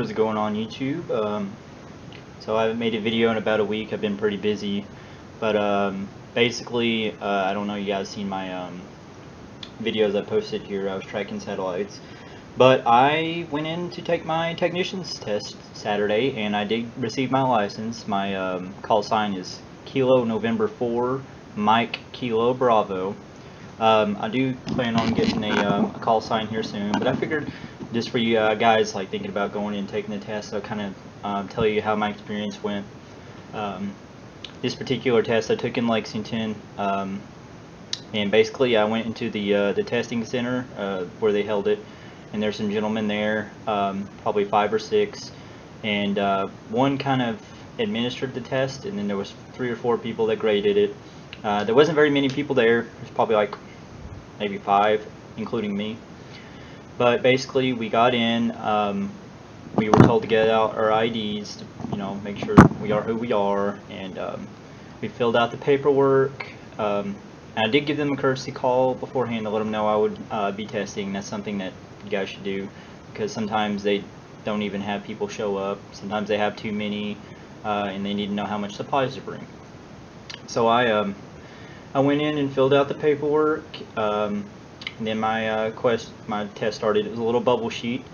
it going on YouTube? Um, so I haven't made a video in about a week. I've been pretty busy, but um, basically, uh, I don't know you guys seen my um, videos I posted here. I was tracking satellites, but I went in to take my technician's test Saturday, and I did receive my license. My um, call sign is Kilo November 4, Mike Kilo Bravo. Um, I do plan on getting a, um, a, call sign here soon, but I figured just for you uh, guys like thinking about going in and taking the test, I'll kind of um, tell you how my experience went. Um, this particular test I took in Lexington, um, and basically I went into the uh, the testing center uh, where they held it, and there's some gentlemen there, um, probably five or six, and uh, one kind of administered the test, and then there was three or four people that graded it. Uh, there wasn't very many people there. There's probably like maybe five, including me. But basically, we got in. Um, we were told to get out our IDs to, you know, make sure we are who we are, and um, we filled out the paperwork. Um, I did give them a courtesy call beforehand to let them know I would uh, be testing. That's something that you guys should do because sometimes they don't even have people show up. Sometimes they have too many, uh, and they need to know how much supplies to bring. So I um, I went in and filled out the paperwork. Um, and then my uh, quest, my test started. It was a little bubble sheet,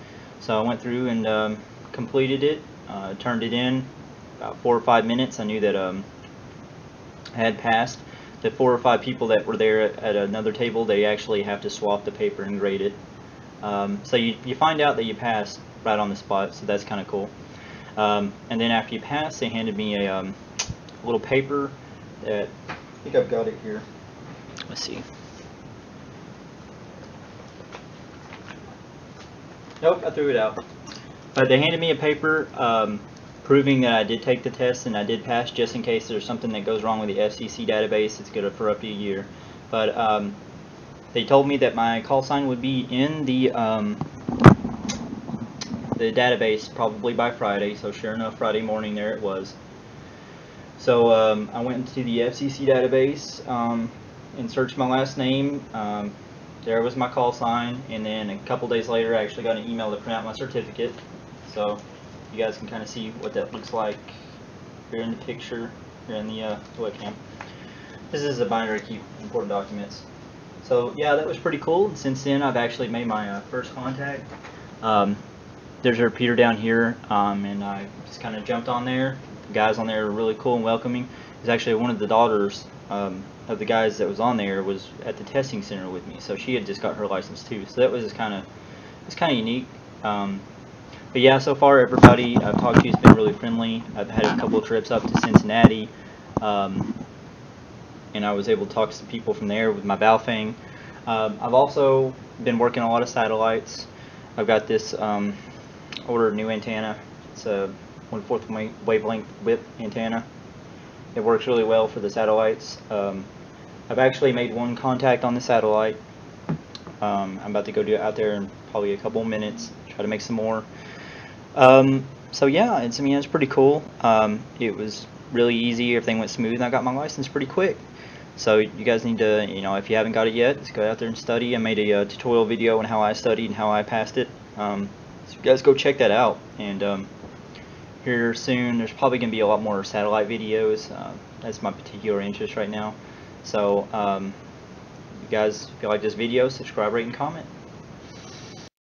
so I went through and um, completed it. Uh, turned it in about four or five minutes. I knew that um, I had passed. The four or five people that were there at, another table, they actually have to swap the paper and grade it. Um, so you, you find out that you passed right on the spot, so that's kind of cool. Um, and then after you pass, they handed me a um, little paper that I think I've got it here. Let's see. Nope, I threw it out. But they handed me a paper um, proving that I did take the test and I did pass just in case there's something that goes wrong with the FCC database. It's good for up to a year. But um, they told me that my call sign would be in the um, the database probably by Friday. So sure enough, Friday morning there it was. So um, I went into the FCC database um, and searched my last name. There was my call sign, and then a couple days later, I actually got an email to print out my certificate. So you guys can kind of see what that looks like here in the picture, here in the uh, webcam. This is a binder to keep important documents. So yeah, that was pretty cool. Since then, I've actually made my uh, first contact. Um, there's a repeater down here, um, and I just kind of jumped on there. The guys on there are really cool and welcoming. It's actually one of the daughters um, of the guys that was on there was at the testing center with me, so she had just got her license too. So that was kind of it's kind of unique. Um, but yeah, so far everybody I've talked to has been really friendly. I've had a couple trips up to Cincinnati, um, and I was able to talk to some people from there with my Baofeng. Um, I've also been working a lot of satellites. I've got this um, ordered new antenna. It's a one-fourth wavelength whip antenna. It works really well for the satellites. Um, I've actually made one contact on the satellite. Um, I'm about to go do it out there in probably a couple minutes, try to make some more. Um, so yeah, it's, I mean, it's pretty cool. Um, it was really easy, everything went smooth, and I got my license pretty quick. So you guys need to, you know, if you haven't got it yet, just go out there and study. I made a uh, tutorial video on how I studied and how I passed it. Um, so you guys go check that out. And um, here soon. There's probably going to be a lot more satellite videos. Uh, that's my particular interest right now. So, um, you guys, if you like this video, subscribe, rate, and comment.